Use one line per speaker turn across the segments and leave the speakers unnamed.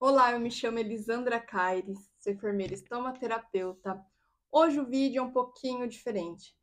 Olá, eu me chamo Elisandra Caires, sou enfermeira estomaterapeuta. Hoje o vídeo é um pouquinho diferente.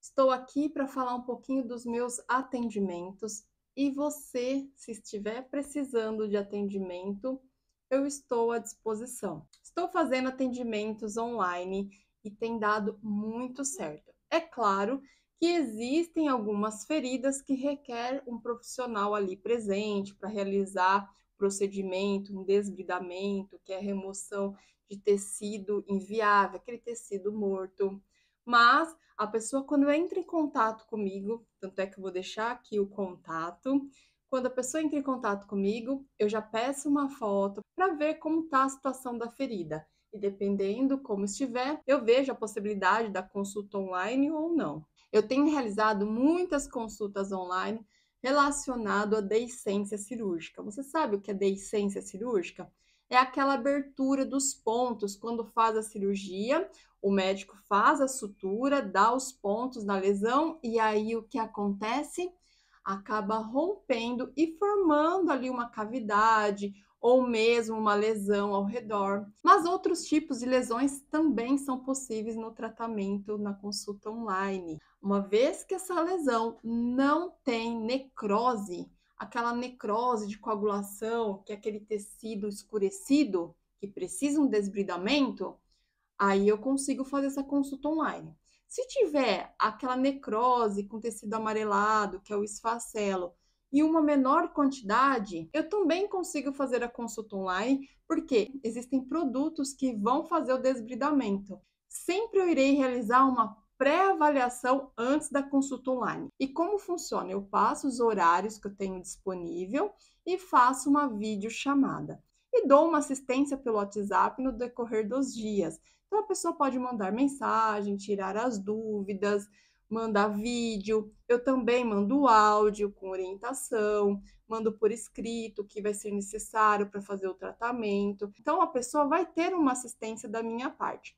Estou aqui para falar um pouquinho dos meus atendimentos e você, se estiver precisando de atendimento, eu estou à disposição. Estou fazendo atendimentos online e tem dado muito certo. É claro que existem algumas feridas que requer um profissional ali presente para realizar procedimento, um desbridamento, que é a remoção de tecido inviável, aquele tecido morto. Mas a pessoa, quando entra em contato comigo, tanto é que eu vou deixar aqui o contato, quando a pessoa entra em contato comigo, eu já peço uma foto para ver como está a situação da ferida. E dependendo como estiver, eu vejo a possibilidade da consulta online ou não. Eu tenho realizado muitas consultas online relacionado à deiscência cirúrgica. Você sabe o que é deiscência cirúrgica? É aquela abertura dos pontos quando faz a cirurgia, o médico faz a sutura, dá os pontos na lesão e aí o que acontece? Acaba rompendo e formando ali uma cavidade ou mesmo uma lesão ao redor. Mas outros tipos de lesões também são possíveis no tratamento na consulta online. Uma vez que essa lesão não tem necrose, aquela necrose de coagulação, que é aquele tecido escurecido que precisa um desbridamento, aí eu consigo fazer essa consulta online. Se tiver aquela necrose com tecido amarelado, que é o esfacelo, e uma menor quantidade, eu também consigo fazer a consulta online, porque existem produtos que vão fazer o desbridamento. Sempre eu irei realizar uma pré-avaliação antes da consulta online. E como funciona? Eu passo os horários que eu tenho disponível e faço uma videochamada. E dou uma assistência pelo WhatsApp no decorrer dos dias. Então a pessoa pode mandar mensagem, tirar as dúvidas, mandar vídeo. Eu também mando áudio com orientação, mando por escrito o que vai ser necessário para fazer o tratamento. Então a pessoa vai ter uma assistência da minha parte.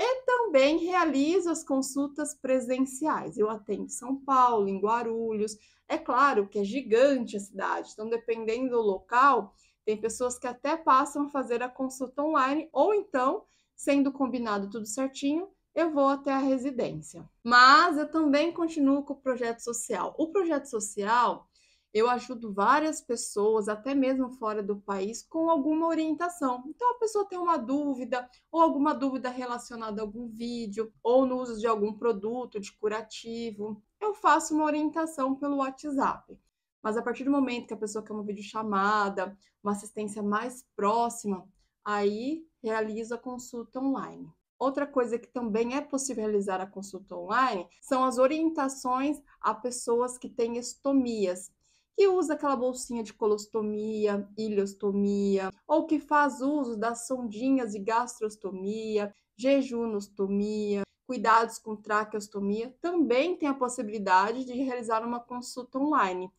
E também realizo as consultas presenciais. Eu atendo São Paulo, em Guarulhos. É claro que é gigante a cidade, então dependendo do local, tem pessoas que até passam a fazer a consulta online, ou então, sendo combinado tudo certinho, eu vou até a residência. Mas eu também continuo com o projeto social. O projeto social eu ajudo várias pessoas, até mesmo fora do país, com alguma orientação. Então, a pessoa tem uma dúvida, ou alguma dúvida relacionada a algum vídeo, ou no uso de algum produto de curativo, eu faço uma orientação pelo WhatsApp. Mas a partir do momento que a pessoa quer uma videochamada, uma assistência mais próxima, aí realizo a consulta online. Outra coisa que também é possível realizar a consulta online são as orientações a pessoas que têm estomias, que usa aquela bolsinha de colostomia, ileostomia, ou que faz uso das sondinhas de gastrostomia, jejunostomia, cuidados com traqueostomia, também tem a possibilidade de realizar uma consulta online.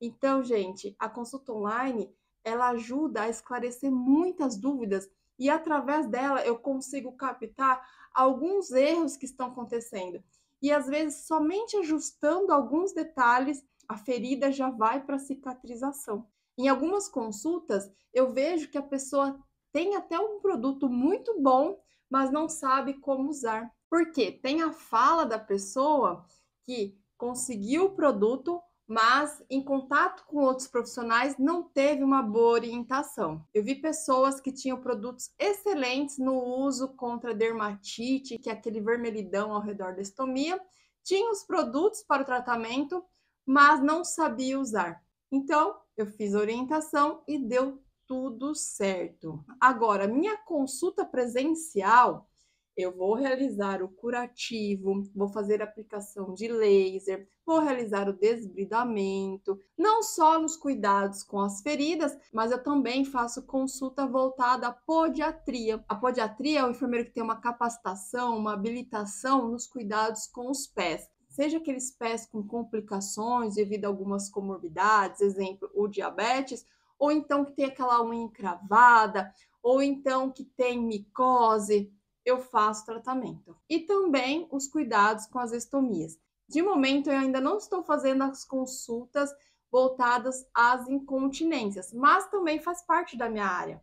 Então, gente, a consulta online, ela ajuda a esclarecer muitas dúvidas e através dela eu consigo captar alguns erros que estão acontecendo. E às vezes somente ajustando alguns detalhes a ferida já vai para cicatrização. Em algumas consultas, eu vejo que a pessoa tem até um produto muito bom, mas não sabe como usar. Porque tem a fala da pessoa que conseguiu o produto, mas em contato com outros profissionais não teve uma boa orientação. Eu vi pessoas que tinham produtos excelentes no uso contra dermatite, que é aquele vermelhidão ao redor da estomia, tinham os produtos para o tratamento, mas não sabia usar. Então, eu fiz orientação e deu tudo certo. Agora, minha consulta presencial, eu vou realizar o curativo, vou fazer aplicação de laser, vou realizar o desbridamento, não só nos cuidados com as feridas, mas eu também faço consulta voltada à podiatria. A podiatria é o enfermeiro que tem uma capacitação, uma habilitação nos cuidados com os pés seja aqueles pés com complicações devido a algumas comorbidades, exemplo, o diabetes, ou então que tem aquela unha encravada, ou então que tem micose, eu faço tratamento. E também os cuidados com as estomias. De momento, eu ainda não estou fazendo as consultas voltadas às incontinências, mas também faz parte da minha área.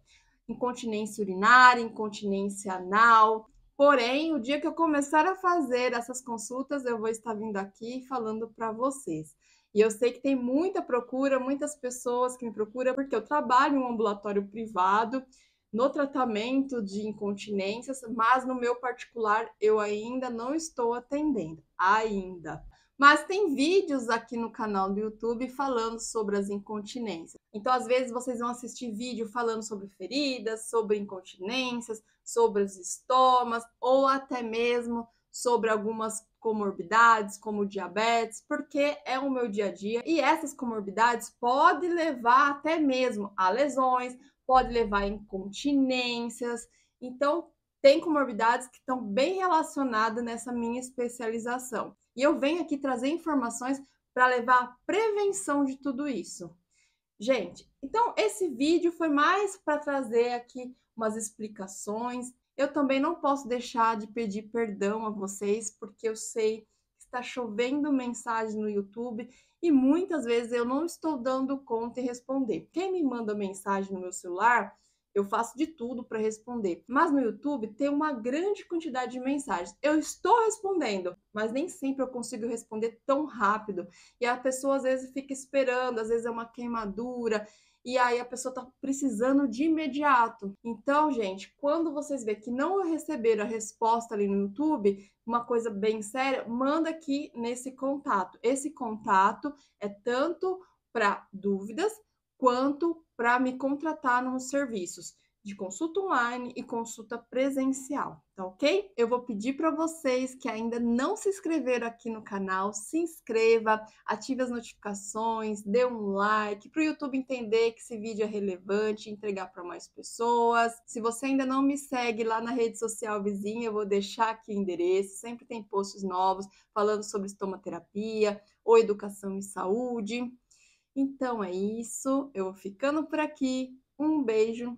Incontinência urinária, incontinência anal. Porém, o dia que eu começar a fazer essas consultas, eu vou estar vindo aqui falando para vocês. E eu sei que tem muita procura, muitas pessoas que me procuram, porque eu trabalho em um ambulatório privado no tratamento de incontinências, mas no meu particular eu ainda não estou atendendo, ainda. Mas tem vídeos aqui no canal do YouTube falando sobre as incontinências. Então, às vezes, vocês vão assistir vídeo falando sobre feridas, sobre incontinências, sobre os estomas, ou até mesmo sobre algumas comorbidades, como diabetes, porque é o meu dia a dia e essas comorbidades podem levar até mesmo a lesões, pode levar a incontinências. Então, tem comorbidades que estão bem relacionadas nessa minha especialização. E eu venho aqui trazer informações para levar a prevenção de tudo isso. Gente, então esse vídeo foi mais para trazer aqui umas explicações. Eu também não posso deixar de pedir perdão a vocês, porque eu sei está chovendo mensagem no YouTube e muitas vezes eu não estou dando conta e responder. Quem me manda mensagem no meu celular, eu faço de tudo para responder. Mas no YouTube tem uma grande quantidade de mensagens. Eu estou respondendo, mas nem sempre eu consigo responder tão rápido. E a pessoa às vezes fica esperando, às vezes é uma queimadura e aí a pessoa está precisando de imediato. Então, gente, quando vocês verem que não receberam a resposta ali no YouTube, uma coisa bem séria, manda aqui nesse contato. Esse contato é tanto para dúvidas quanto para me contratar nos serviços de consulta online e consulta presencial, tá ok? Eu vou pedir para vocês que ainda não se inscreveram aqui no canal, se inscreva, ative as notificações, dê um like para o YouTube entender que esse vídeo é relevante, entregar para mais pessoas. Se você ainda não me segue lá na rede social vizinha, eu vou deixar aqui o endereço. Sempre tem posts novos falando sobre estomaterapia ou educação em saúde. Então é isso, eu vou ficando por aqui. Um beijo